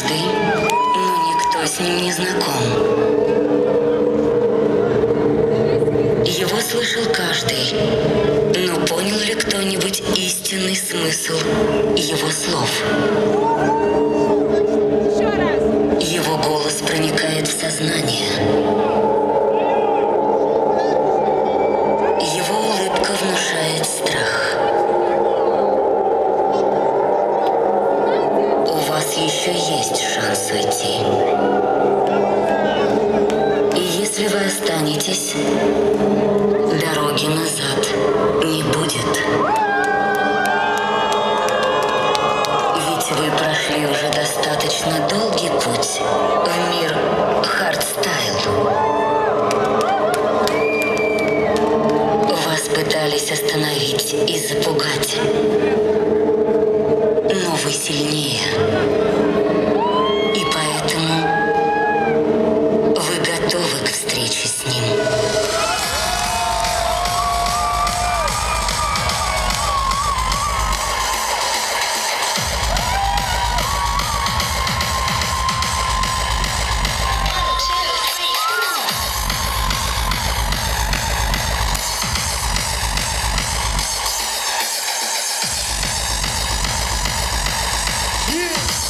каждый, но никто с ним не знаком. Его слышал каждый, но понял ли кто-нибудь истинный смысл его слов? Его голос проникает в сознание. Его улыбка внушает страх. У вас еще есть уйти. И если вы останетесь, дороги назад не будет. Ведь вы прошли уже достаточно долгий путь в мир hardstyle. Вас пытались остановить и запугать. Но вы сильнее. aqui.